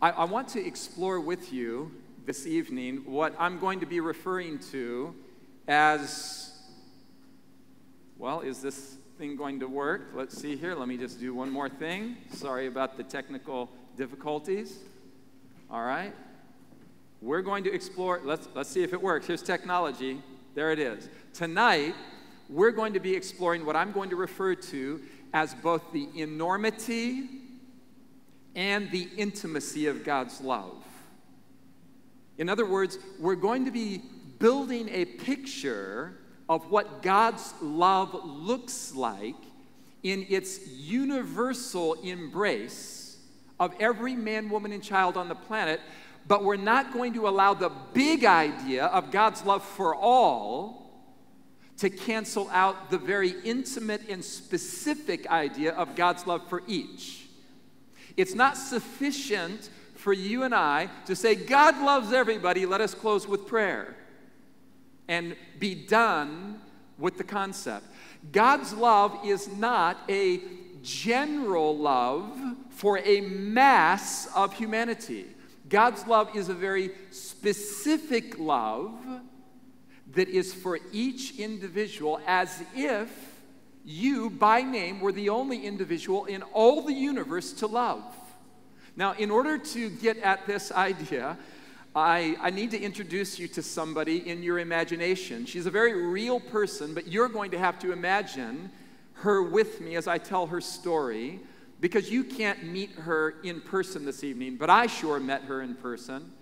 I, I want to explore with you this evening what I'm going to be referring to as well, is this thing going to work? Let's see here. Let me just do one more thing. Sorry about the technical difficulties. All right. We're going to explore, let's, let's see if it works. Here's technology. There it is. Tonight, we're going to be exploring what I'm going to refer to as both the enormity and the intimacy of God's love. In other words, we're going to be building a picture of what God's love looks like in its universal embrace of every man, woman, and child on the planet. But we're not going to allow the big idea of God's love for all to cancel out the very intimate and specific idea of God's love for each. It's not sufficient for you and I to say, God loves everybody, let us close with prayer and be done with the concept. God's love is not a general love for a mass of humanity. God's love is a very specific love that is for each individual as if you, by name, were the only individual in all the universe to love. Now, in order to get at this idea, I, I need to introduce you to somebody in your imagination. She's a very real person, but you're going to have to imagine her with me as I tell her story because you can't meet her in person this evening, but I sure met her in person.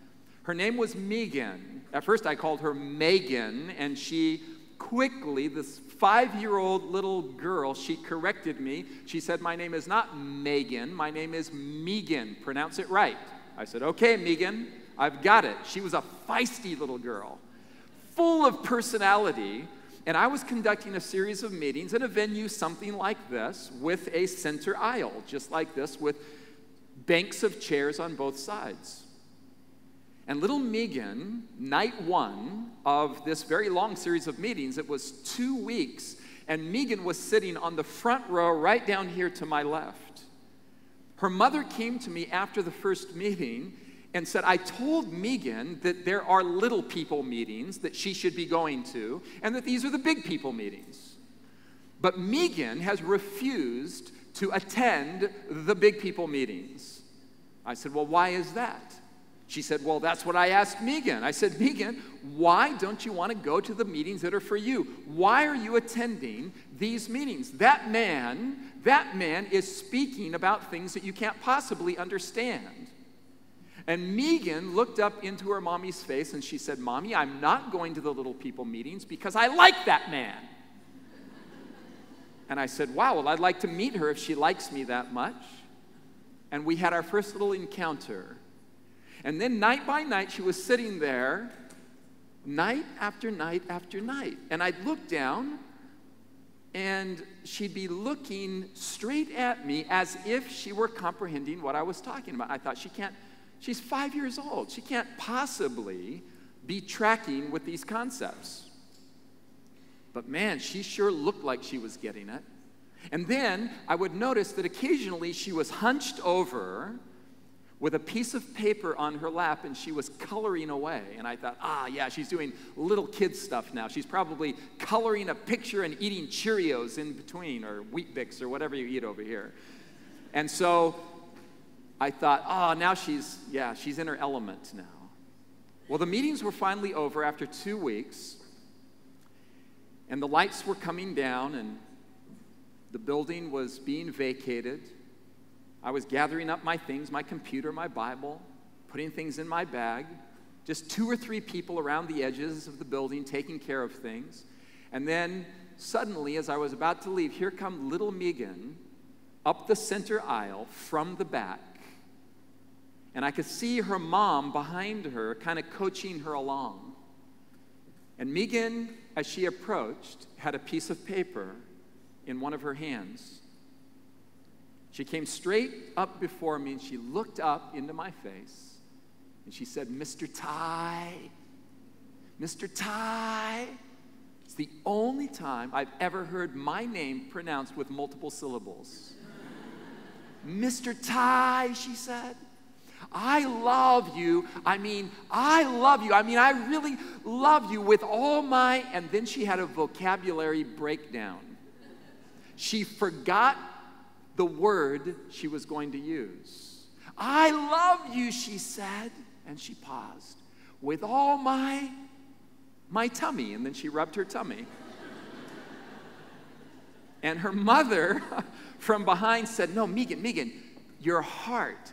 Her name was Megan. At first, I called her Megan, and she quickly, this five year old little girl, she corrected me. She said, My name is not Megan, my name is Megan. Pronounce it right. I said, Okay, Megan, I've got it. She was a feisty little girl, full of personality. And I was conducting a series of meetings in a venue something like this with a center aisle, just like this, with banks of chairs on both sides. And little Megan, night one of this very long series of meetings, it was two weeks, and Megan was sitting on the front row right down here to my left. Her mother came to me after the first meeting and said, I told Megan that there are little people meetings that she should be going to, and that these are the big people meetings. But Megan has refused to attend the big people meetings. I said, Well, why is that? She said, Well, that's what I asked Megan. I said, Megan, why don't you want to go to the meetings that are for you? Why are you attending these meetings? That man, that man is speaking about things that you can't possibly understand. And Megan looked up into her mommy's face and she said, Mommy, I'm not going to the little people meetings because I like that man. And I said, Wow, well, I'd like to meet her if she likes me that much. And we had our first little encounter. And then night by night, she was sitting there, night after night after night. And I'd look down, and she'd be looking straight at me as if she were comprehending what I was talking about. I thought, she can't, she's five years old. She can't possibly be tracking with these concepts. But man, she sure looked like she was getting it. And then I would notice that occasionally she was hunched over with a piece of paper on her lap and she was coloring away. And I thought, ah, yeah, she's doing little kid stuff now. She's probably coloring a picture and eating Cheerios in between or Weet-Bix or whatever you eat over here. And so I thought, oh, now she's, yeah, she's in her element now. Well, the meetings were finally over after two weeks, and the lights were coming down, and the building was being vacated. I was gathering up my things, my computer, my Bible, putting things in my bag. Just two or three people around the edges of the building taking care of things. And then suddenly, as I was about to leave, here come little Megan up the center aisle from the back. And I could see her mom behind her, kind of coaching her along. And Megan, as she approached, had a piece of paper in one of her hands. She came straight up before me and she looked up into my face and she said, Mr. Ty, Mr. Ty. It's the only time I've ever heard my name pronounced with multiple syllables. Mr. Ty, she said, I love you. I mean, I love you. I mean, I really love you with all my. And then she had a vocabulary breakdown. She forgot the word she was going to use. I love you, she said. And she paused. With all my my tummy. And then she rubbed her tummy. and her mother from behind said, No, Megan, Megan, your heart.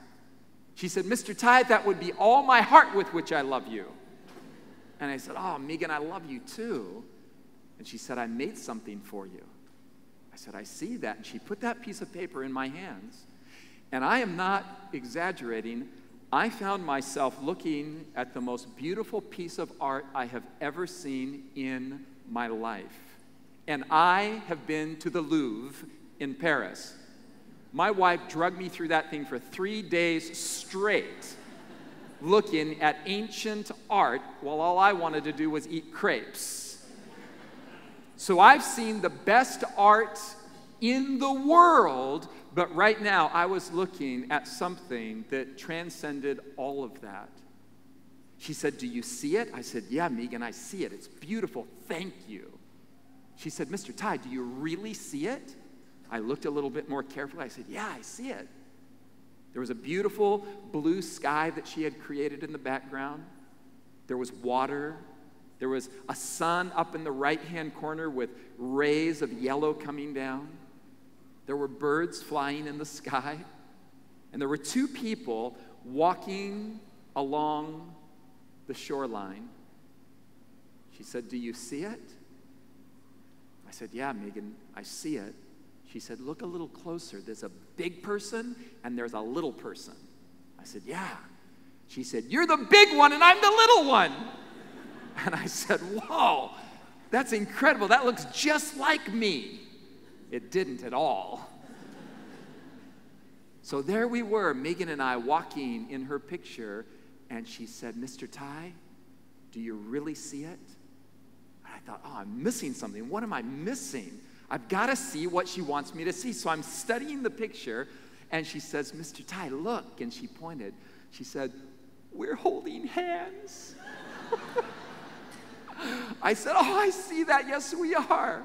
She said, Mr. Ty, that would be all my heart with which I love you. And I said, Oh, Megan, I love you too. And she said, I made something for you. I said, I see that. And she put that piece of paper in my hands. And I am not exaggerating. I found myself looking at the most beautiful piece of art I have ever seen in my life. And I have been to the Louvre in Paris. My wife drugged me through that thing for three days straight, looking at ancient art while all I wanted to do was eat crepes. So I've seen the best art in the world, but right now I was looking at something that transcended all of that. She said, Do you see it? I said, Yeah, Megan, I see it. It's beautiful. Thank you. She said, Mr. Ty, do you really see it? I looked a little bit more carefully. I said, Yeah, I see it. There was a beautiful blue sky that she had created in the background. There was water. There was a sun up in the right hand corner with rays of yellow coming down. There were birds flying in the sky. And there were two people walking along the shoreline. She said, Do you see it? I said, Yeah, Megan, I see it. She said, Look a little closer. There's a big person and there's a little person. I said, Yeah. She said, You're the big one and I'm the little one. And I said, Whoa, that's incredible. That looks just like me. It didn't at all. So there we were, Megan and I walking in her picture, and she said, Mr. Ty, do you really see it? And I thought, oh, I'm missing something. What am I missing? I've got to see what she wants me to see. So I'm studying the picture, and she says, Mr. Ty, look. And she pointed. She said, We're holding hands. I said, Oh, I see that. Yes, we are.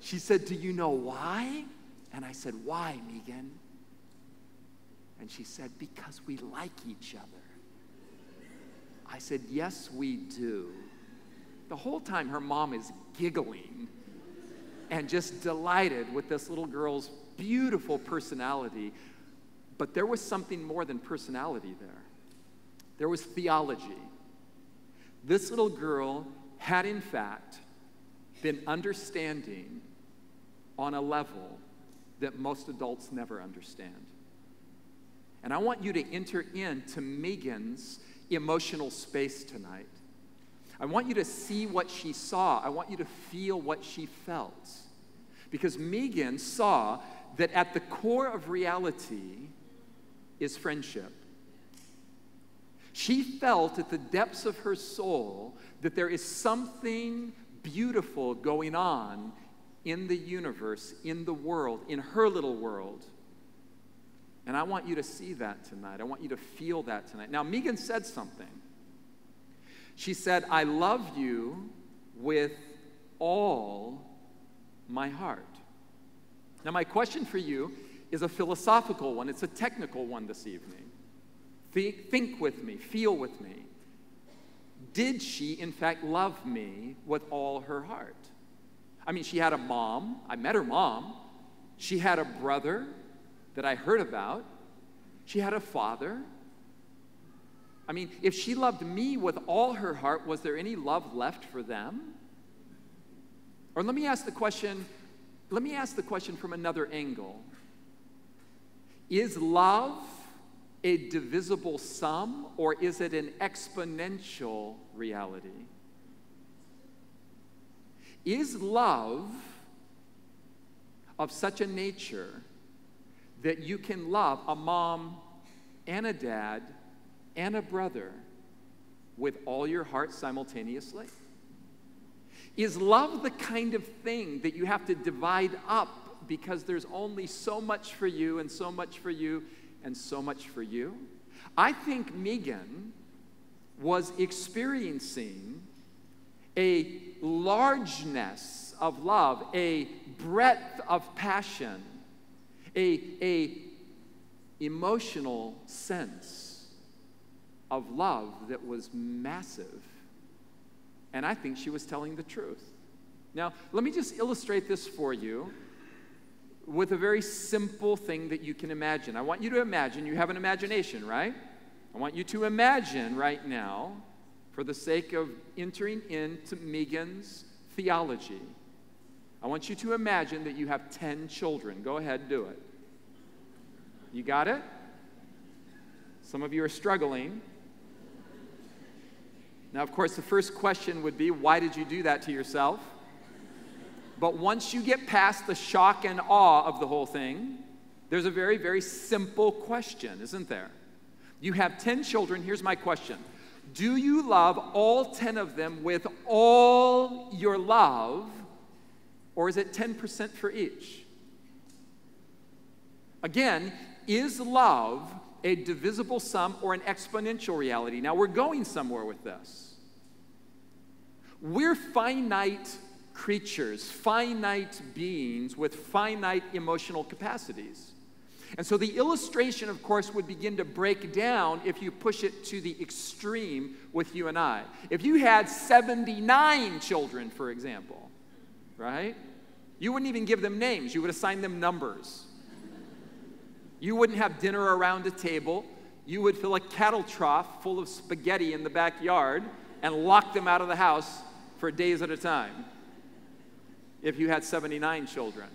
She said, Do you know why? And I said, Why, Megan? And she said, Because we like each other. I said, Yes, we do. The whole time her mom is giggling and just delighted with this little girl's beautiful personality. But there was something more than personality there, there was theology. This little girl had, in fact, been understanding on a level that most adults never understand. And I want you to enter into Megan's emotional space tonight. I want you to see what she saw. I want you to feel what she felt. Because Megan saw that at the core of reality is friendship. She felt at the depths of her soul that there is something beautiful going on in the universe, in the world, in her little world. And I want you to see that tonight. I want you to feel that tonight. Now, Megan said something. She said, I love you with all my heart. Now, my question for you is a philosophical one, it's a technical one this evening. Think, think with me, feel with me. Did she, in fact, love me with all her heart? I mean, she had a mom. I met her mom. She had a brother that I heard about. She had a father. I mean, if she loved me with all her heart, was there any love left for them? Or let me ask the question, let me ask the question from another angle. Is love a divisible sum or is it an exponential reality? Is love of such a nature that you can love a mom and a dad and a brother with all your heart simultaneously? Is love the kind of thing that you have to divide up because there's only so much for you and so much for you and so much for you? I think Megan was experiencing a largeness of love, a breadth of passion, a, a emotional sense of love that was massive. And I think she was telling the truth. Now, let me just illustrate this for you with a very simple thing that you can imagine. I want you to imagine, you have an imagination, right? I want you to imagine right now, for the sake of entering into Megan's theology, I want you to imagine that you have 10 children. Go ahead, do it. You got it? Some of you are struggling. Now, of course, the first question would be why did you do that to yourself? But once you get past the shock and awe of the whole thing, there's a very, very simple question, isn't there? You have 10 children. Here's my question Do you love all 10 of them with all your love, or is it 10% for each? Again, is love a divisible sum or an exponential reality? Now, we're going somewhere with this. We're finite creatures, finite beings with finite emotional capacities. And so the illustration, of course, would begin to break down if you push it to the extreme with you and I. If you had 79 children, for example, right? You wouldn't even give them names, you would assign them numbers. You wouldn't have dinner around a table. You would fill a cattle trough full of spaghetti in the backyard and lock them out of the house for days at a time if you had 79 children.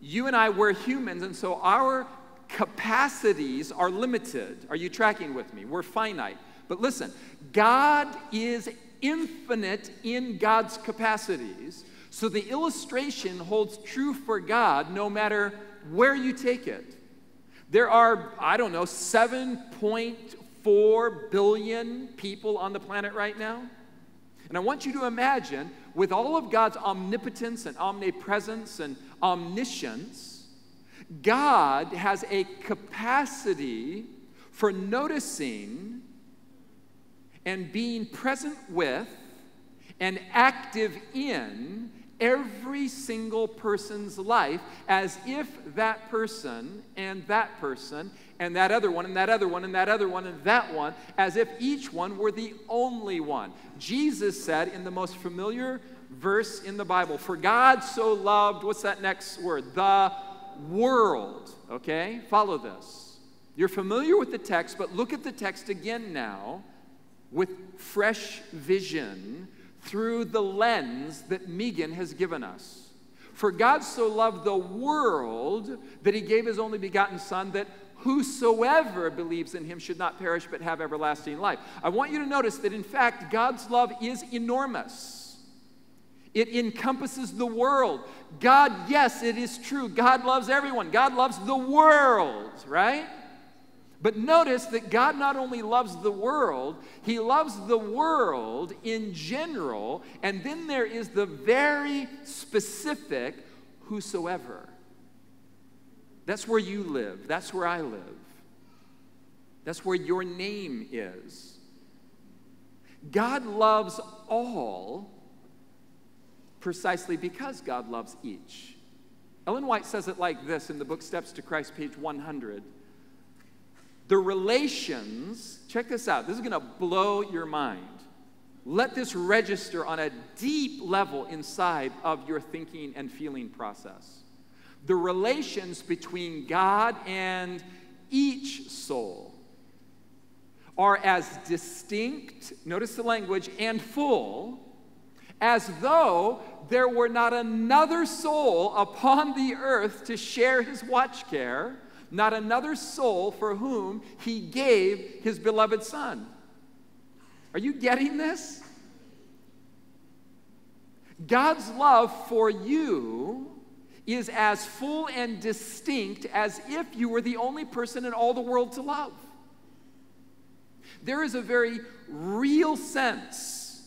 You and I, we're humans, and so our capacities are limited. Are you tracking with me? We're finite. But listen, God is infinite in God's capacities. So the illustration holds true for God no matter where you take it. There are, I don't know, 7.4 billion people on the planet right now. And I want you to imagine, with all of God's omnipotence and omnipresence and omniscience, God has a capacity for noticing and being present with and active in every single person's life as if that person and that person and that other one and that other one and that other one and that one, as if each one were the only one. Jesus said in the most familiar verse in the Bible, For God so loved, what's that next word? The world. Okay? Follow this. You're familiar with the text, but look at the text again now with fresh vision through the lens that Megan has given us. For God so loved the world that he gave his only begotten Son, that whosoever believes in him should not perish but have everlasting life. I want you to notice that, in fact, God's love is enormous. It encompasses the world. God, yes, it is true. God loves everyone. God loves the world, right? But notice that God not only loves the world, He loves the world in general, and then there is the very specific whosoever. That's where you live, that's where I live, that's where your name is. God loves all precisely because God loves each. Ellen White says it like this in the book Steps to Christ, page 100 the relations, check this out, this is gonna blow your mind. Let this register on a deep level inside of your thinking and feeling process. The relations between God and each soul are as distinct, notice the language, and full as though there were not another soul upon the earth to share his watch care not another soul for whom he gave his beloved Son. Are you getting this? God's love for you is as full and distinct as if you were the only person in all the world to love. There is a very real sense.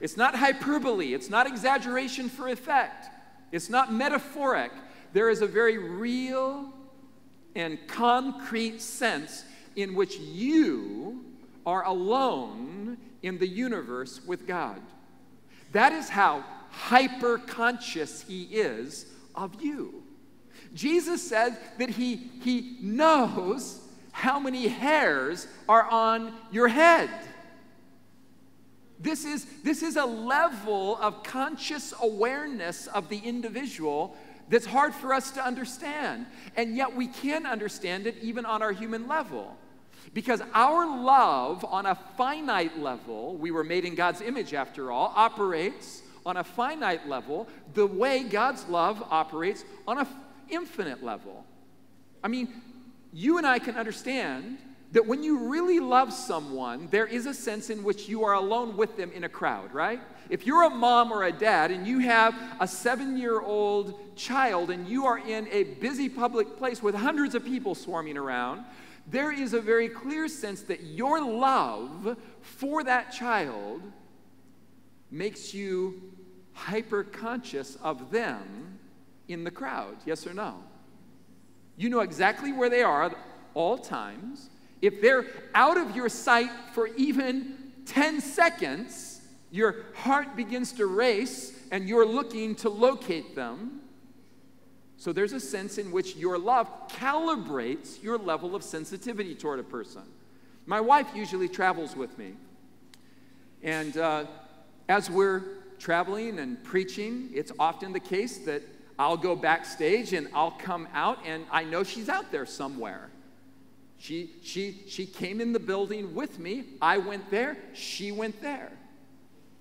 It's not hyperbole, it's not exaggeration for effect, it's not metaphoric. There is a very real and concrete sense in which you are alone in the universe with God. That is how hyper conscious He is of you. Jesus said that he, he knows how many hairs are on your head. This is, this is a level of conscious awareness of the individual that's hard for us to understand. And yet we can understand it even on our human level. Because our love on a finite level, we were made in God's image after all, operates on a finite level the way God's love operates on an infinite level. I mean, you and I can understand that when you really love someone, there is a sense in which you are alone with them in a crowd, right? If you're a mom or a dad and you have a seven year old child and you are in a busy public place with hundreds of people swarming around, there is a very clear sense that your love for that child makes you hyper conscious of them in the crowd. Yes or no? You know exactly where they are at all times. If they're out of your sight for even 10 seconds, your heart begins to race and you're looking to locate them. So there's a sense in which your love calibrates your level of sensitivity toward a person. My wife usually travels with me. And uh, as we're traveling and preaching, it's often the case that I'll go backstage and I'll come out and I know she's out there somewhere. She, she, she came in the building with me. I went there. She went there.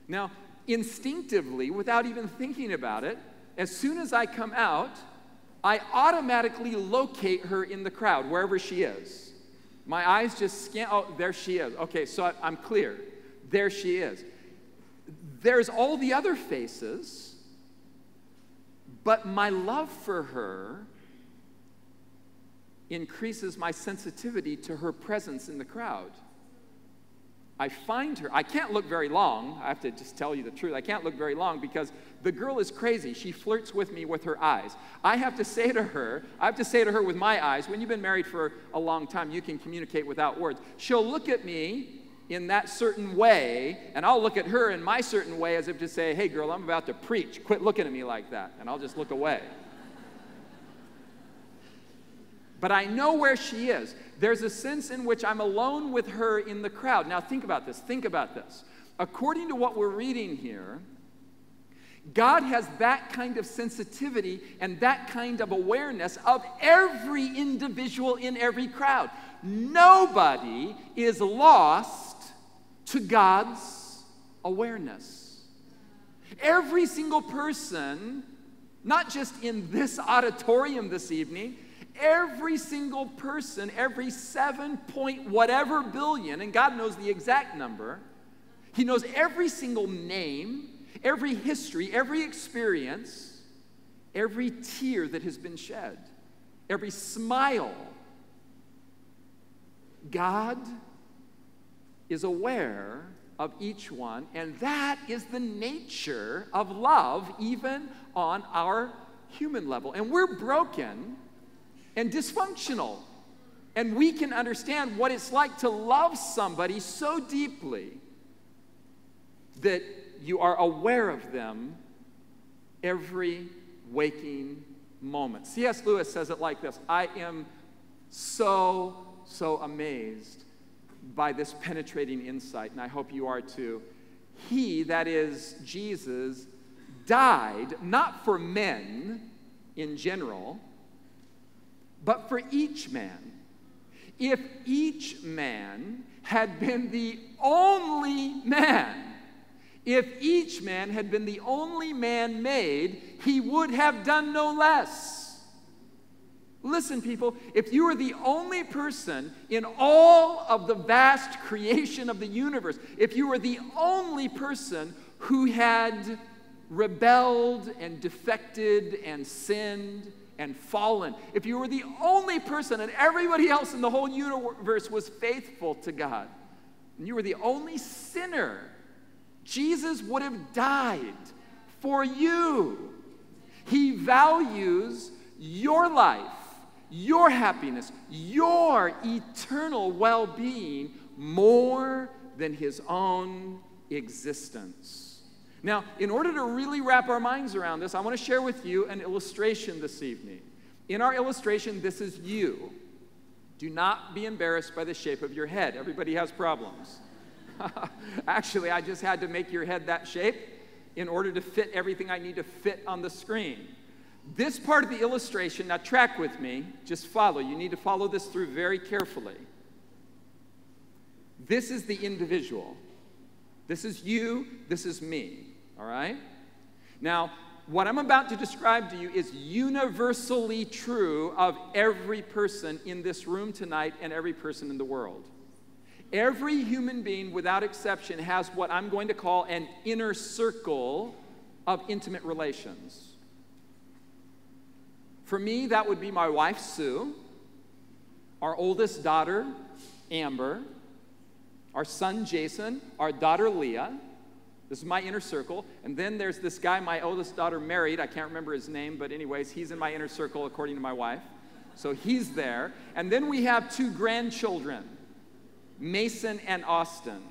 Now, instinctively, without even thinking about it, as soon as I come out, I automatically locate her in the crowd, wherever she is. My eyes just scan. Oh, there she is. Okay, so I, I'm clear. There she is. There's all the other faces, but my love for her increases my sensitivity to her presence in the crowd. I find her, I can't look very long. I have to just tell you the truth. I can't look very long because the girl is crazy. She flirts with me with her eyes. I have to say to her, I have to say to her with my eyes, when you've been married for a long time, you can communicate without words. She'll look at me in that certain way, and I'll look at her in my certain way as if to say, hey, girl, I'm about to preach. Quit looking at me like that. And I'll just look away but I know where she is. There's a sense in which I'm alone with her in the crowd. Now, think about this. Think about this. According to what we're reading here, God has that kind of sensitivity and that kind of awareness of every individual in every crowd. Nobody is lost to God's awareness. Every single person, not just in this auditorium this evening, every single person, every seven point whatever billion, and God knows the exact number, He knows every single name, every history, every experience, every tear that has been shed, every smile. God is aware of each one, and that is the nature of love, even on our human level. And we're broken and dysfunctional. And we can understand what it's like to love somebody so deeply that you are aware of them every waking moment. C.S. Lewis says it like this I am so, so amazed by this penetrating insight, and I hope you are too. He, that is Jesus, died not for men in general but for each man. If each man had been the only man, if each man had been the only man made, he would have done no less. Listen, people, if you were the only person in all of the vast creation of the universe, if you were the only person who had rebelled and defected and sinned, and fallen, if you were the only person and everybody else in the whole universe was faithful to God, and you were the only sinner, Jesus would have died for you. He values your life your happiness, your eternal well being more than his own existence. Now, in order to really wrap our minds around this, I want to share with you an illustration this evening. In our illustration, this is you. Do not be embarrassed by the shape of your head. Everybody has problems. Actually, I just had to make your head that shape in order to fit everything I need to fit on the screen. This part of the illustration, now track with me, just follow. You need to follow this through very carefully. This is the individual. This is you, this is me, all right? Now, what I'm about to describe to you is universally true of every person in this room tonight and every person in the world. Every human being, without exception, has what I'm going to call an inner circle of intimate relations. For me, that would be my wife, Sue, our oldest daughter, Amber, our son, Jason, our daughter, Leah. This is my inner circle. And then there's this guy my oldest daughter married. I can't remember his name, but, anyways, he's in my inner circle according to my wife. So he's there. And then we have two grandchildren. Mason, and Austin.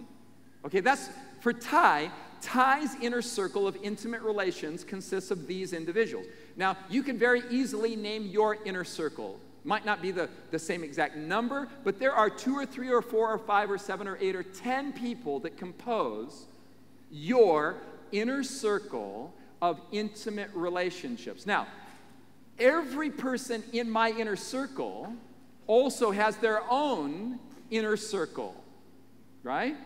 Okay, that's for Ty. Ty's inner circle of intimate relations consists of these individuals. Now, you can very easily name your inner circle. Might not be the, the same exact number, but there are two or three or four or five or seven or eight or ten people that compose your inner circle of intimate relationships. Now, every person in my inner circle also has their own inner circle, right?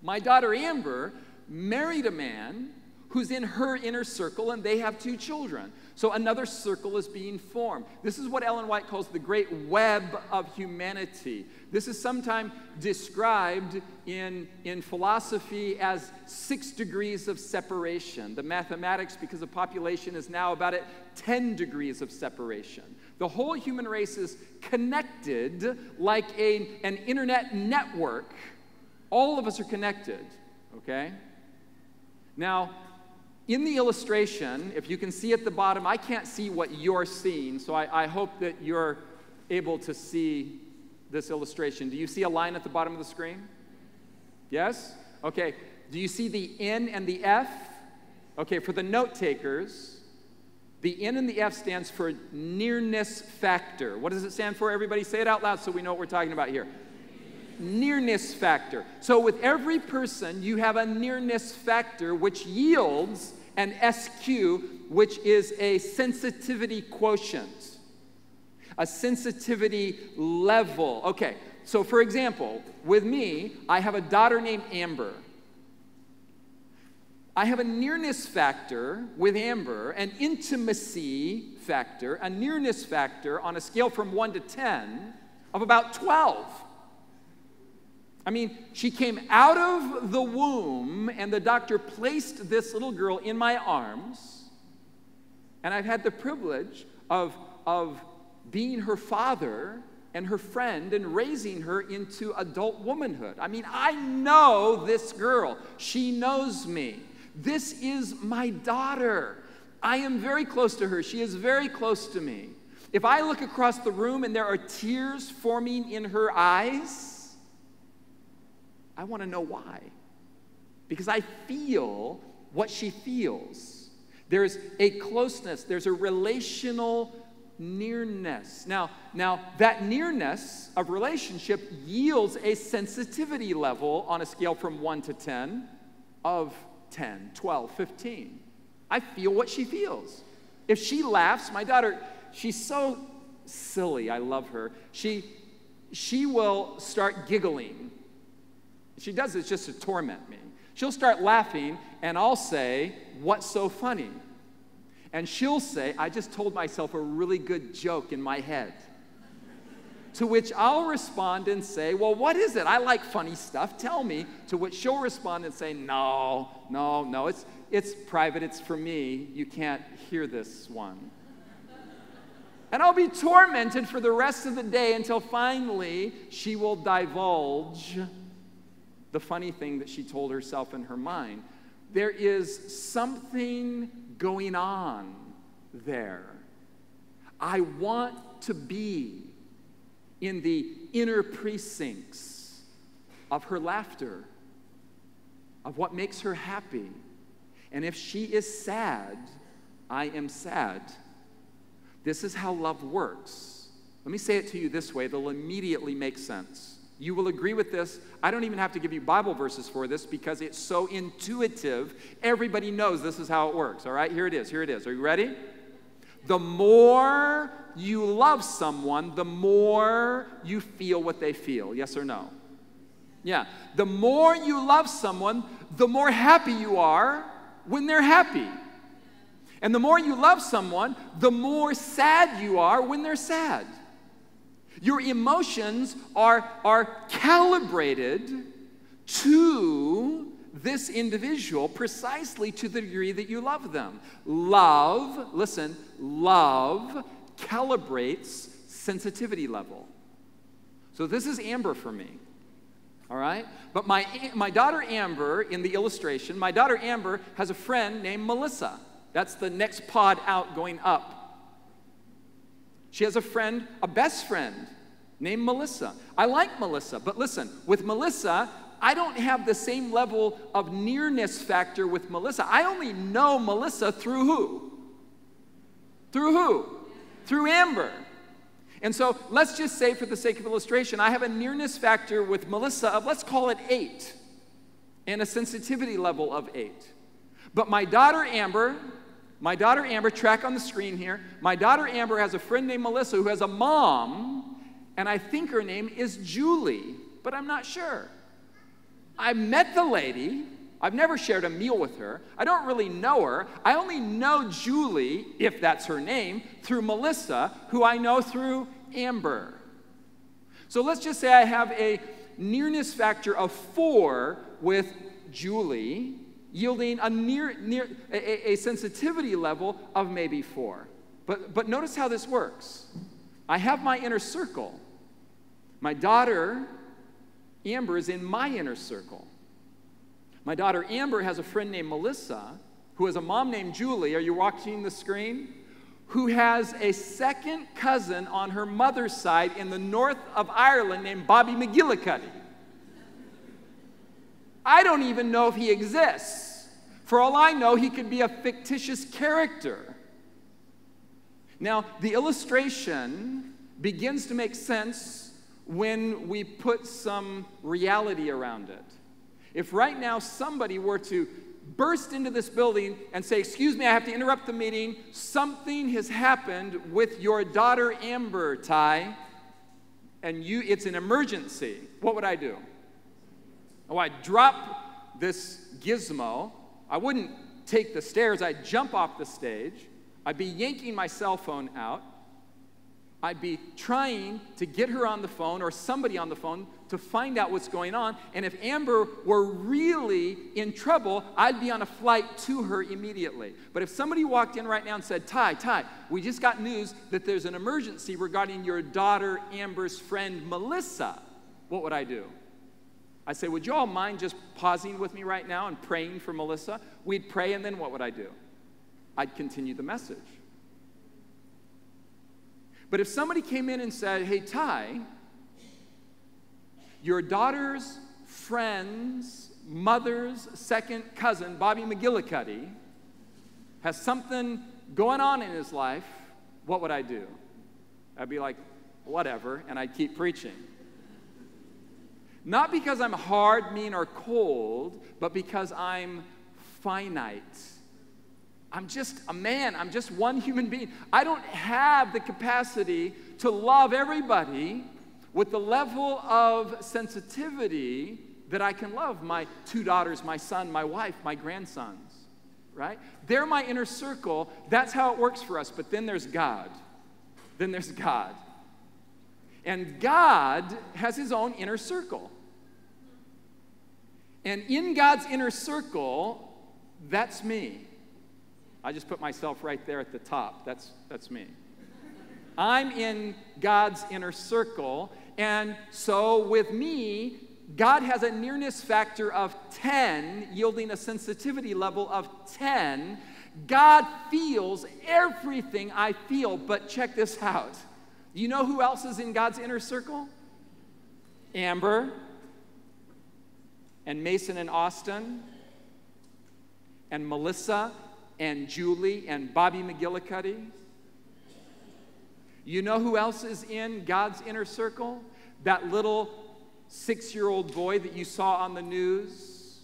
My daughter Amber married a man who's in her inner circle, and they have two children. So another circle is being formed. This is what Ellen White calls the great web of humanity. This is sometimes described in, in philosophy as six degrees of separation. The mathematics, because of population, is now about at 10 degrees of separation. The whole human race is connected like a, an internet network. All of us are connected, okay? Now, in the illustration, if you can see at the bottom, I can't see what you're seeing, so I, I hope that you're able to see this illustration. Do you see a line at the bottom of the screen? Yes? Okay. Do you see the N and the F? Okay, for the note takers, the N and the F stands for nearness factor. What does it stand for? Everybody say it out loud so we know what we're talking about here. Nearness factor. So, with every person, you have a nearness factor which yields an SQ, which is a sensitivity quotient, a sensitivity level. Okay, so for example, with me, I have a daughter named Amber. I have a nearness factor with Amber, an intimacy factor, a nearness factor on a scale from 1 to 10 of about 12. I mean, she came out of the womb, and the doctor placed this little girl in my arms, and I've had the privilege of, of being her father and her friend and raising her into adult womanhood. I mean, I know this girl, she knows me. This is my daughter. I am very close to her. She is very close to me. If I look across the room and there are tears forming in her eyes, I want to know why. Because I feel what she feels. There's a closeness, there's a relational nearness. Now, now that nearness of relationship yields a sensitivity level on a scale from 1 to 10 of 10, 12, 15. I feel what she feels. If she laughs, my daughter, she's so silly. I love her. She, she will start giggling. She does this just to torment me. She'll start laughing, and I'll say, What's so funny? And she'll say, I just told myself a really good joke in my head. To which I'll respond and say, Well, what is it? I like funny stuff. Tell me. To which she'll respond and say, No, no, no. It's, it's private. It's for me. You can't hear this one. And I'll be tormented for the rest of the day until finally she will divulge the funny thing that she told herself in her mind. There is something going on there. I want to be in the inner precincts of her laughter, of what makes her happy. And if she is sad, I am sad. This is how love works. Let me say it to you this way, it'll immediately make sense. You will agree with this. I don't even have to give you Bible verses for this because it's so intuitive. Everybody knows this is how it works. All right, here it is. Here it is. Are you ready? The more you love someone, the more you feel what they feel. Yes or no? Yeah. The more you love someone, the more happy you are when they're happy. And the more you love someone, the more sad you are when they're sad. Your emotions are, are calibrated to this individual precisely to the degree that you love them. Love, listen, love calibrates sensitivity level. So this is Amber for me. All right? But my, my daughter Amber, in the illustration, my daughter Amber has a friend named Melissa. That's the next pod out going up. She has a friend, a best friend named Melissa. I like Melissa, but listen, with Melissa, I don't have the same level of nearness factor with Melissa. I only know Melissa through who? Through who? Through Amber. And so let's just say, for the sake of illustration, I have a nearness factor with Melissa of, let's call it eight, and a sensitivity level of eight. But my daughter Amber, my daughter Amber, track on the screen here, my daughter Amber has a friend named Melissa who has a mom, and I think her name is Julie, but I'm not sure. I met the lady. I've never shared a meal with her. I don't really know her. I only know Julie, if that's her name, through Melissa, who I know through Amber. So let's just say I have a nearness factor of four with Julie, yielding a near, near a, a sensitivity level of maybe four. But, but notice how this works. I have my inner circle. My daughter Amber is in my inner circle. My daughter Amber has a friend named Melissa, who has a mom named Julie. Are you watching the screen? Who has a second cousin on her mother's side in the north of Ireland named Bobby McGillicuddy. I don't even know if he exists. For all I know, he could be a fictitious character. Now, the illustration begins to make sense when we put some reality around it. If right now somebody were to burst into this building and say, Excuse me, I have to interrupt the meeting, something has happened with your daughter Amber, Ty, and you, it's an emergency, what would I do? Oh, I'd drop this gizmo. I wouldn't take the stairs, I'd jump off the stage. I'd be yanking my cell phone out. I'd be trying to get her on the phone or somebody on the phone to find out what's going on. And if Amber were really in trouble, I'd be on a flight to her immediately. But if somebody walked in right now and said, Ty, Ty, we just got news that there's an emergency regarding your daughter Amber's friend Melissa, what would I do? I say, Would you all mind just pausing with me right now and praying for Melissa? We'd pray, and then what would I do? I'd continue the message. But if somebody came in and said, Hey, Ty, your daughter's friend's mother's second cousin, Bobby McGillicuddy, has something going on in his life, what would I do? I'd be like, whatever, and I'd keep preaching. Not because I'm hard, mean, or cold, but because I'm finite. I'm just a man. I'm just one human being. I don't have the capacity to love everybody with the level of sensitivity that I can love my two daughters, my son, my wife, my grandsons, right? They're my inner circle. That's how it works for us. But then there's God. Then there's God. And God has his own inner circle. And in God's inner circle, that's me. I just put myself right there at the top. That's, that's me. I'm in God's inner circle. And so with me, God has a nearness factor of 10, yielding a sensitivity level of 10. God feels everything I feel, but check this out. You know who else is in God's inner circle? Amber and Mason and Austin and Melissa and Julie and Bobby McGillicuddy. You know who else is in God's inner circle? That little six year old boy that you saw on the news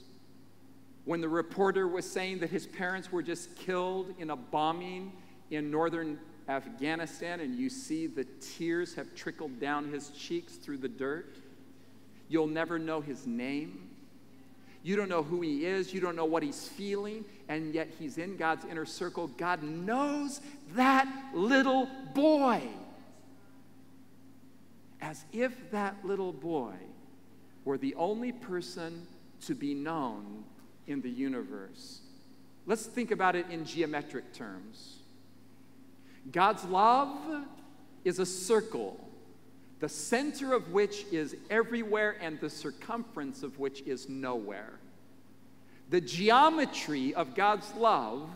when the reporter was saying that his parents were just killed in a bombing in northern Afghanistan, and you see the tears have trickled down his cheeks through the dirt. You'll never know his name. You don't know who he is. You don't know what he's feeling. And yet he's in God's inner circle. God knows that little boy. As if that little boy were the only person to be known in the universe. Let's think about it in geometric terms. God's love is a circle, the center of which is everywhere and the circumference of which is nowhere. The geometry of God's love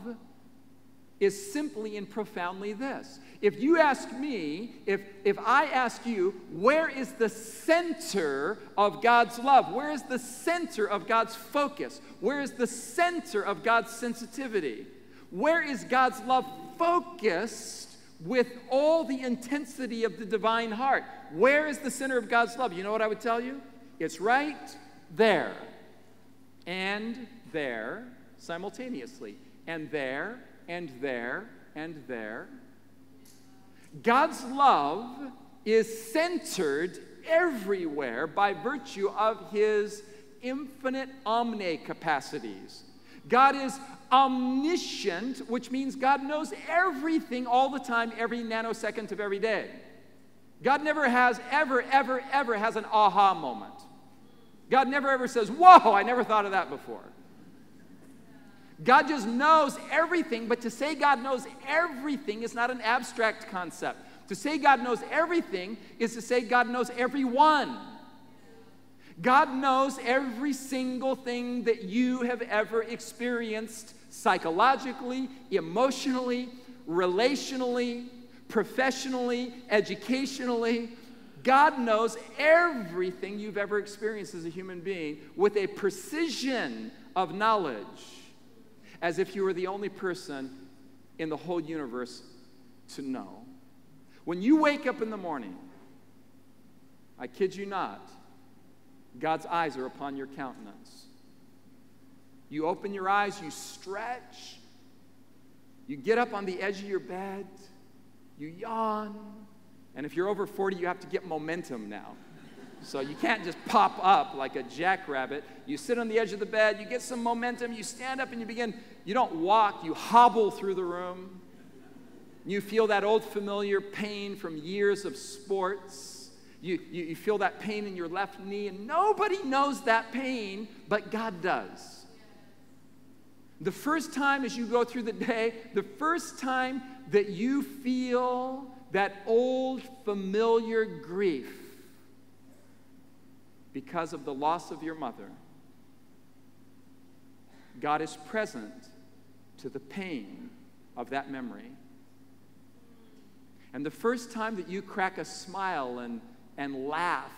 is simply and profoundly this. If you ask me, if, if I ask you, where is the center of God's love? Where is the center of God's focus? Where is the center of God's sensitivity? Where is God's love focused with all the intensity of the divine heart? Where is the center of God's love? You know what I would tell you? It's right there and there simultaneously, and there and there and there. God's love is centered everywhere by virtue of his infinite omnicapacities. God is omniscient, which means God knows everything all the time, every nanosecond of every day. God never has, ever, ever, ever has an aha moment. God never ever says, Whoa, I never thought of that before. God just knows everything, but to say God knows everything is not an abstract concept. To say God knows everything is to say God knows everyone. God knows every single thing that you have ever experienced psychologically, emotionally, relationally, professionally, educationally. God knows everything you've ever experienced as a human being with a precision of knowledge as if you were the only person in the whole universe to know. When you wake up in the morning, I kid you not, God's eyes are upon your countenance. You open your eyes, you stretch, you get up on the edge of your bed, you yawn, and if you're over 40, you have to get momentum now. So you can't just pop up like a jackrabbit. You sit on the edge of the bed, you get some momentum, you stand up and you begin, you don't walk, you hobble through the room. You feel that old familiar pain from years of sports. You, you, you, feel that pain in your left knee, and nobody knows that pain, but God does. The first time as you go through the day, the first time that you feel that old familiar grief, because of the loss of your mother, God is present to the pain of that memory. And the first time that you crack a smile and, and laugh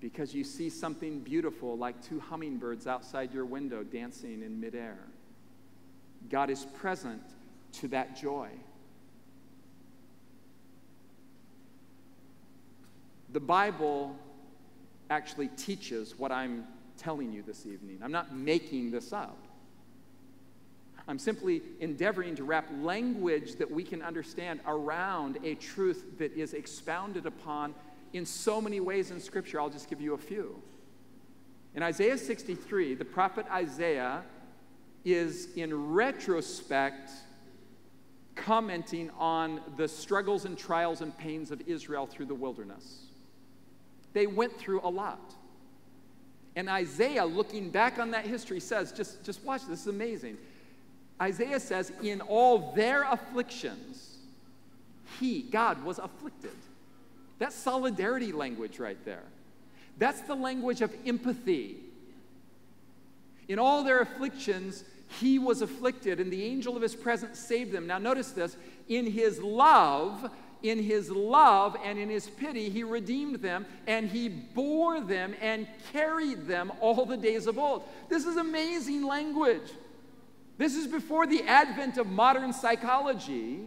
because you see something beautiful like two hummingbirds outside your window dancing in midair, God is present to that joy. The Bible actually teaches what I'm telling you this evening. I'm not making this up. I'm simply endeavoring to wrap language that we can understand around a truth that is expounded upon in so many ways in Scripture. I'll just give you a few. In Isaiah 63, the prophet Isaiah is in retrospect commenting on the struggles and trials and pains of Israel through the wilderness. They went through a lot. And Isaiah, looking back on that history, says, just, just watch, this is amazing. Isaiah says, in all their afflictions, he, God, was afflicted. That's solidarity language right there. That's the language of empathy. In all their afflictions, he was afflicted, and the angel of his presence saved them. Now, notice this in his love, in his love and in his pity, he redeemed them, and he bore them and carried them all the days of old. This is amazing language. This is before the advent of modern psychology,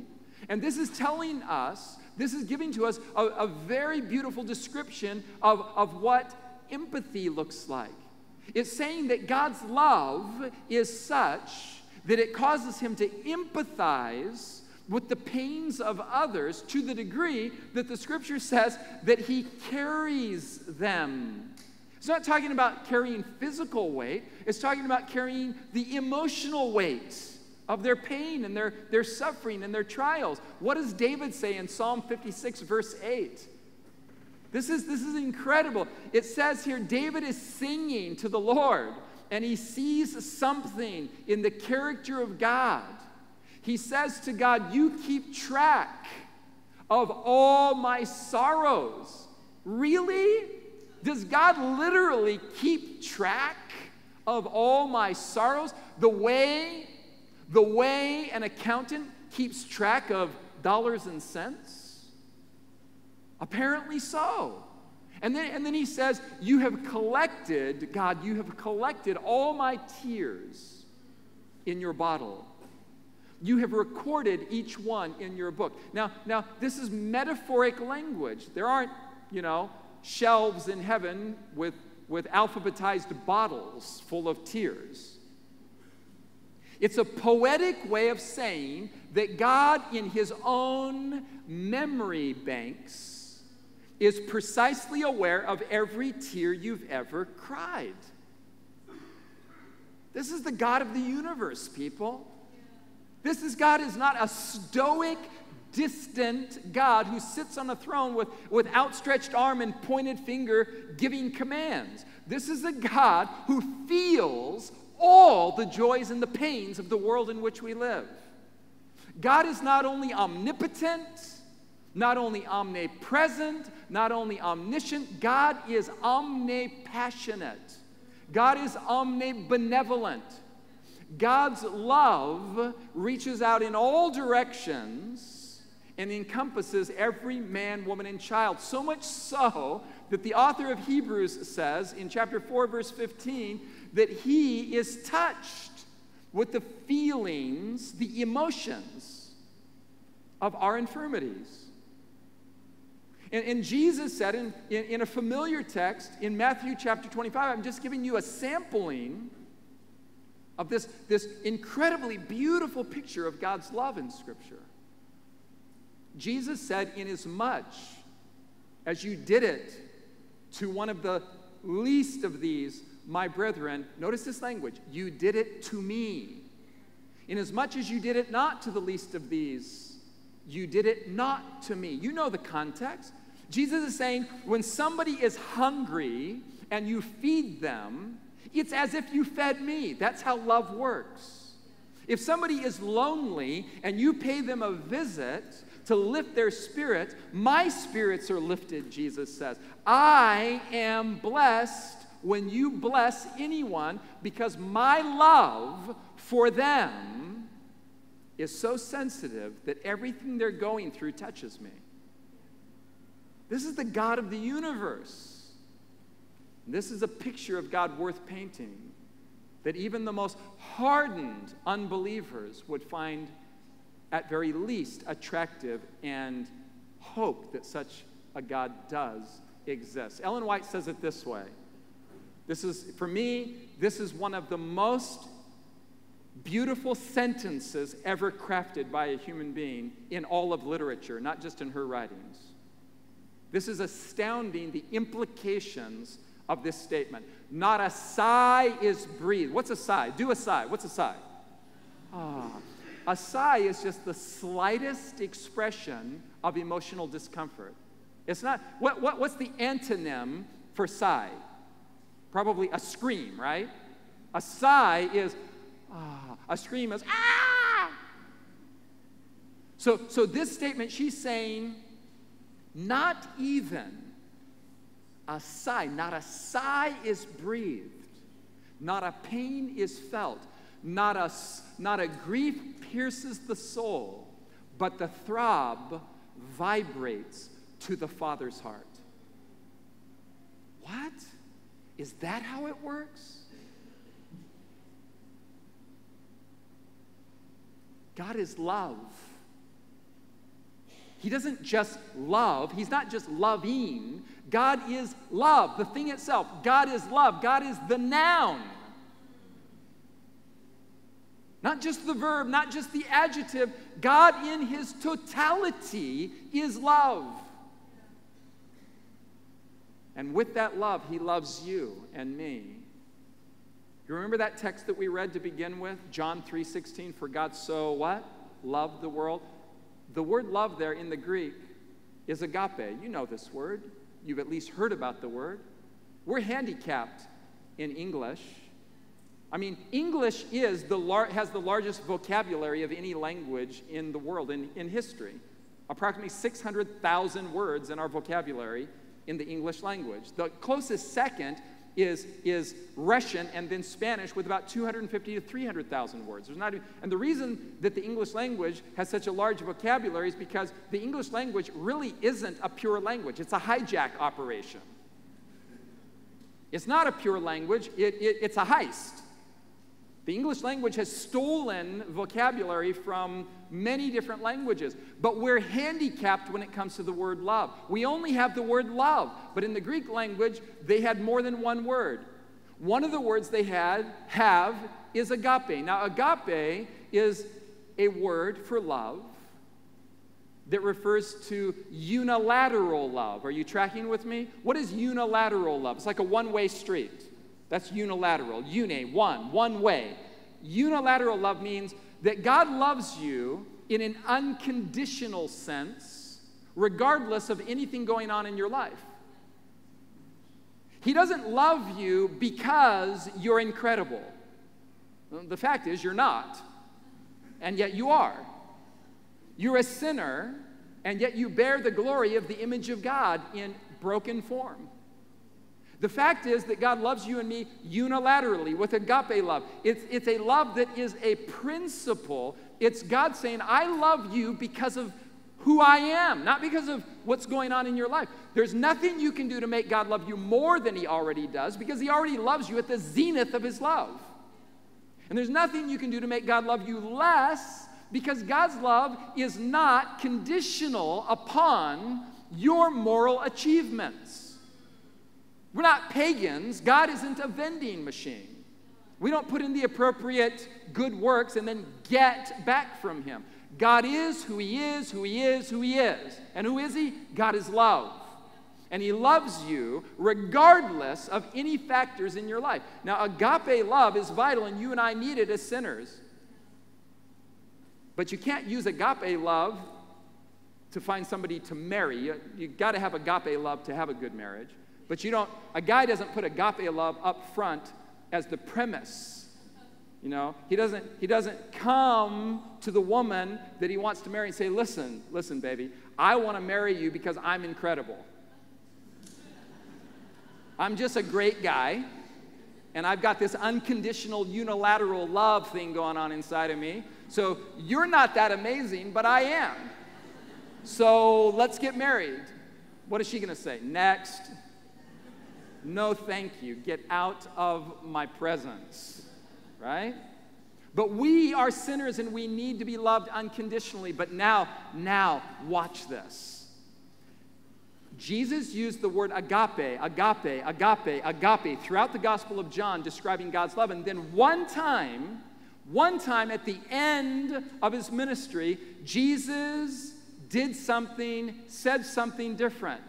and this is telling us, this is giving to us a, a very beautiful description of, of what empathy looks like. It's saying that God's love is such that it causes him to empathize with the pains of others to the degree that the scripture says that he carries them. It's not talking about carrying physical weight, it's talking about carrying the emotional weight of their pain and their, their suffering and their trials. What does David say in Psalm 56, verse 8? This is, this is incredible. It says here David is singing to the Lord, and he sees something in the character of God. He says to God, You keep track of all my sorrows. Really? Does God literally keep track of all my sorrows? The way, the way an accountant keeps track of dollars and cents? Apparently so. And then, and then he says, You have collected, God, you have collected all my tears in your bottle. You have recorded each one in your book. Now, now this is metaphoric language. There aren't, you know, shelves in heaven with, with alphabetized bottles full of tears. It's a poetic way of saying that God, in his own memory banks, is precisely aware of every tear you've ever cried. This is the God of the universe, people. This is God is not a stoic, distant God who sits on a throne with, with outstretched arm and pointed finger giving commands. This is a God who feels all the joys and the pains of the world in which we live. God is not only omnipotent, not only omnipresent, not only omniscient, God is omnipassionate. God is omnibenevolent. God's love reaches out in all directions and encompasses every man, woman, and child. So much so that the author of Hebrews says in chapter 4, verse 15, that he is touched with the feelings, the emotions of our infirmities. And, and Jesus said in, in, in a familiar text in Matthew chapter 25, I'm just giving you a sampling of this, this incredibly beautiful picture of God's love in Scripture. Jesus said, Inasmuch as much as you did it to one of the least of these, my brethren, notice this language, you did it to me. Inasmuch as you did it not to the least of these, you did it not to me. You know the context. Jesus is saying, when somebody is hungry and you feed them, it's as if you fed me. That's how love works. If somebody is lonely and you pay them a visit to lift their spirits, my spirits are lifted, Jesus says. I am blessed when you bless anyone because my love for them is so sensitive that everything they're going through touches me. This is the God of the universe. This is a picture of God worth painting that even the most hardened unbelievers would find, at very least, attractive and hope that such a God does exist. Ellen White says it this way. This is, for me, this is one of the most beautiful sentences ever crafted by a human being in all of literature, not just in her writings. This is astounding, the implications of this statement. Not a sigh is breathed. What's a sigh? Do a sigh. What's a sigh? Ah, a sigh is just the slightest expression of emotional discomfort. It's not, what, what, what's the antonym for sigh? Probably a scream, right? A sigh is, ah, a scream is, ah! So, so this statement, she's saying, not even a sigh. Not a sigh is breathed, not a pain is felt. Not a, not a grief pierces the soul, but the throb vibrates to the Father's heart. What? Is that how it works? God is love. He doesn't just love, He's not just loving. God is love, the thing itself. God is love. God is the noun. Not just the verb, not just the adjective. God, in His totality, is love. And with that love, He loves you and me. You remember that text that we read to begin with? John 3:16, for God so what? Loved the world. The word love there in the Greek is agape. You know this word. You've at least heard about the word. We're handicapped in English. I mean, English is the has the largest vocabulary of any language in the world, in, in history. Approximately 600,000 words in our vocabulary in the English language. The closest second is, is Russian and then Spanish with about 250 to 300,000 words. There's not even, and the reason that the English language has such a large vocabulary is because the English language really isn't a pure language, it's a hijack operation. It's not a pure language, it, it, it's a heist. The English language has stolen vocabulary from many different languages, but we're handicapped when it comes to the word love. We only have the word love, but in the Greek language, they had more than one word. One of the words they had, have, is agape. Now, agape is a word for love that refers to unilateral love. Are you tracking with me? What is unilateral love? It's like a one way street. That's unilateral. Une, one, one way. Unilateral love means that God loves you in an unconditional sense, regardless of anything going on in your life. He doesn't love you because you're incredible. The fact is, you're not, and yet you are. You're a sinner, and yet you bear the glory of the image of God in broken form. The fact is that God loves you and me unilaterally with agape love. It's, it's a love that is a principle. It's God saying, I love you because of who I am, not because of what's going on in your life. There's nothing you can do to make God love you more than He already does because He already loves you at the zenith of His love. And there's nothing you can do to make God love you less because God's love is not conditional upon your moral achievements. We're not pagans. God isn't a vending machine. We don't put in the appropriate good works and then get back from Him. God is who He is, who He is, who He is. And who is He? God is love. And He loves you regardless of any factors in your life. Now, agape love is vital, and you and I need it as sinners. But you can't use agape love to find somebody to marry. You, you got to have agape love to have a good marriage. But you don't, a guy doesn't put agape love up front as the premise. You know, he doesn't, he doesn't come to the woman that he wants to marry and say, Listen, listen, baby, I want to marry you because I'm incredible. I'm just a great guy, and I've got this unconditional unilateral love thing going on inside of me. So you're not that amazing, but I am. So let's get married. What is she going to say? Next. No, thank you. Get out of my presence. Right? But we are sinners and we need to be loved unconditionally. But now, now, watch this. Jesus used the word agape, agape, agape, agape throughout the Gospel of John, describing God's love. And then one time, one time at the end of his ministry, Jesus did something, said something different.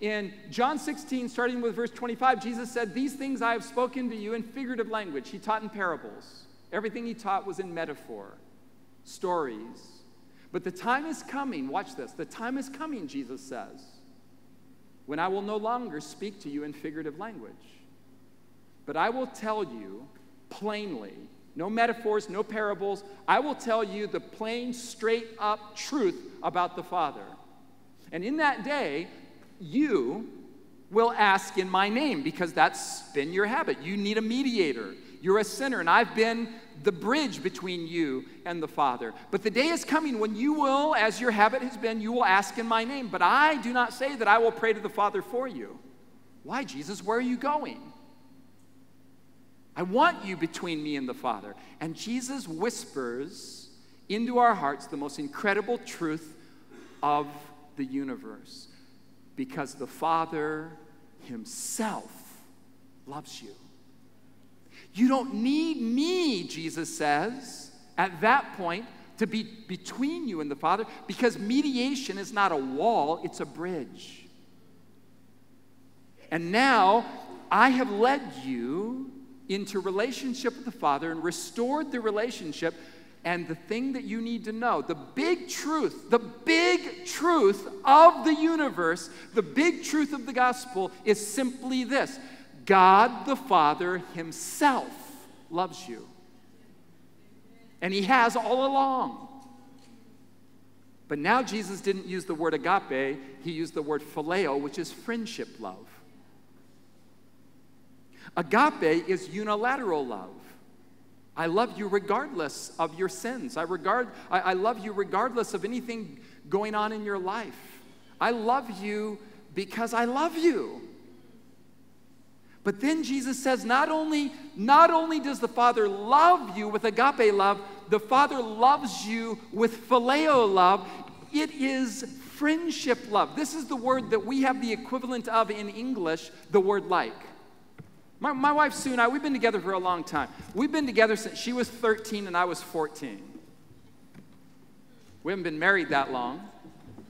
In John 16, starting with verse 25, Jesus said, These things I have spoken to you in figurative language. He taught in parables. Everything he taught was in metaphor, stories. But the time is coming, watch this. The time is coming, Jesus says, when I will no longer speak to you in figurative language, but I will tell you plainly, no metaphors, no parables. I will tell you the plain, straight up truth about the Father. And in that day, you will ask in my name because that's been your habit. You need a mediator. You're a sinner, and I've been the bridge between you and the Father. But the day is coming when you will, as your habit has been, you will ask in my name. But I do not say that I will pray to the Father for you. Why, Jesus? Where are you going? I want you between me and the Father. And Jesus whispers into our hearts the most incredible truth of the universe because the Father Himself loves you. You don't need me, Jesus says, at that point to be between you and the Father because mediation is not a wall, it's a bridge. And now I have led you into relationship with the Father and restored the relationship. And the thing that you need to know, the big truth, the big truth of the universe, the big truth of the gospel is simply this God the Father Himself loves you. And He has all along. But now Jesus didn't use the word agape, He used the word phileo, which is friendship love. Agape is unilateral love. I love you regardless of your sins. I, regard, I, I, love you regardless of anything going on in your life. I love you because I love you. But then Jesus says, not only, not only does the Father love you with agape love, the Father loves you with phileo love. It is friendship love. This is the word that we have the equivalent of in English, the word like. My, my wife Sue and I, we've been together for a long time. We've been together since she was 13 and I was 14. We haven't been married that long,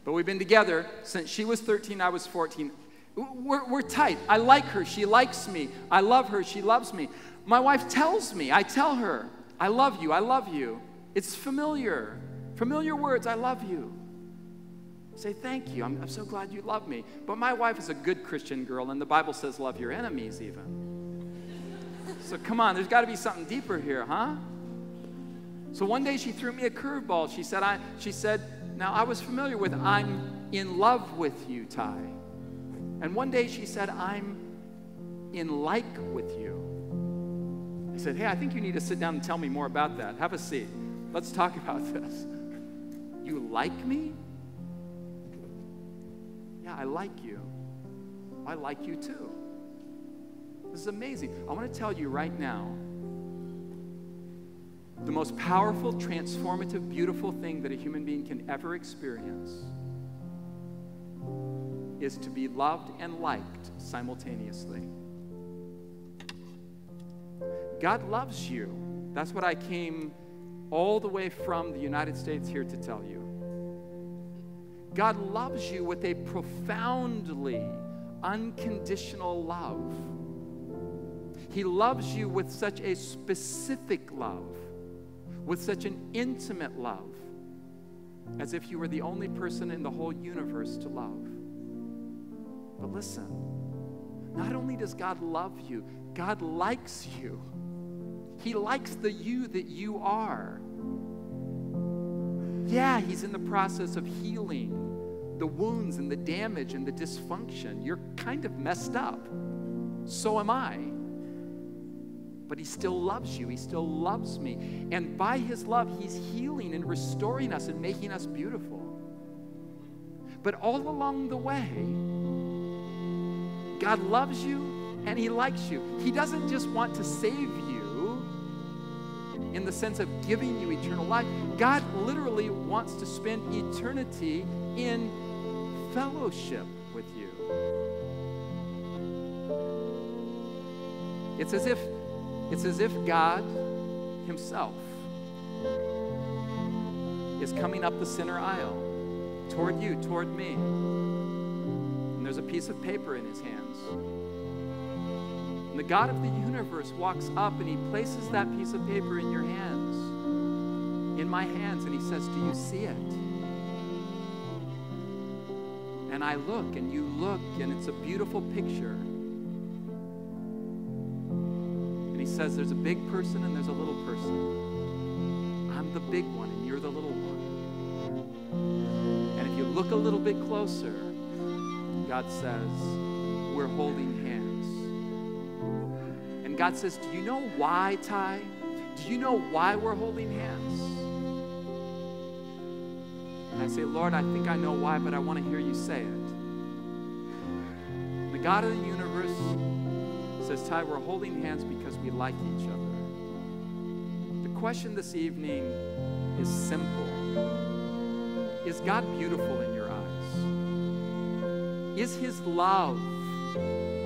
but we've been together since she was 13, I was 14. We're, we're tight. I like her. She likes me. I love her. She loves me. My wife tells me, I tell her, I love you. I love you. It's familiar. Familiar words, I love you. Say thank you. I'm, I'm so glad you love me. But my wife is a good Christian girl, and the Bible says love your enemies even. So come on, there's got to be something deeper here, huh? So one day she threw me a curveball. She said, I, she said, now I was familiar with I'm in love with you, Ty. And one day she said, I'm in like with you. I said, hey, I think you need to sit down and tell me more about that. Have a seat. Let's talk about this. You like me? Yeah, I like you. I like you too. This is amazing. I want to tell you right now the most powerful, transformative, beautiful thing that a human being can ever experience is to be loved and liked simultaneously. God loves you. That's what I came all the way from the United States here to tell you. God loves you with a profoundly unconditional love. He loves you with such a specific love, with such an intimate love, as if you were the only person in the whole universe to love. But listen, not only does God love you, God likes you. He likes the you that you are. Yeah, He's in the process of healing the wounds and the damage and the dysfunction. You're kind of messed up. So am I but He still loves you. He still loves me. And by His love, He's healing and restoring us and making us beautiful. But all along the way, God loves you and He likes you. He doesn't just want to save you in the sense of giving you eternal life, God literally wants to spend eternity in fellowship with you. It's as if it's as if God Himself is coming up the center aisle toward you, toward me. And there's a piece of paper in His hands. And the God of the universe walks up and He places that piece of paper in your hands, in my hands, and He says, Do you see it? And I look, and you look, and it's a beautiful picture. Says there's a big person and there's a little person. I'm the big one and you're the little one. And if you look a little bit closer, God says, we're holding hands. And God says, Do you know why, Ty? Do you know why we're holding hands? And I say, Lord, I think I know why, but I want to hear you say it. The God of the universe says, Ty, we're holding hands because we like each other. The question this evening is simple Is God beautiful in your eyes? Is his love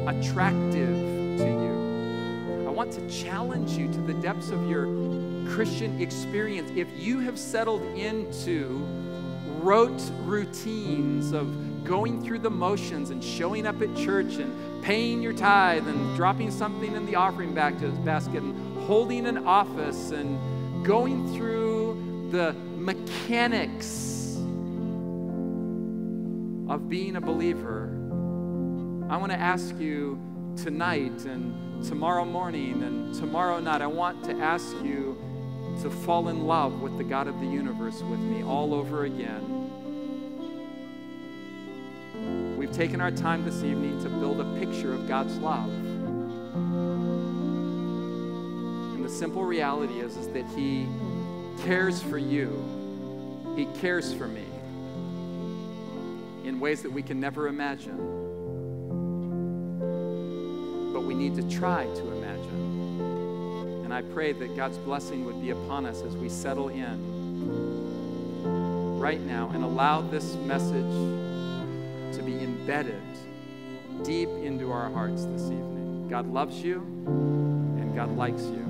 attractive to you? I want to challenge you to the depths of your Christian experience. If you have settled into rote routines of going through the motions and showing up at church and paying your tithe and dropping something in the offering basket and holding an office and going through the mechanics of being a believer, I want to ask you tonight and tomorrow morning and tomorrow night, I want to ask you to fall in love with the God of the universe with me all over again. We've taken our time this evening to build a picture of God's love. And the simple reality is, is that He cares for you, He cares for me in ways that we can never imagine. But we need to try to imagine. And I pray that God's blessing would be upon us as we settle in right now and allow this message embedded deep into our hearts this evening. God loves you and God likes you.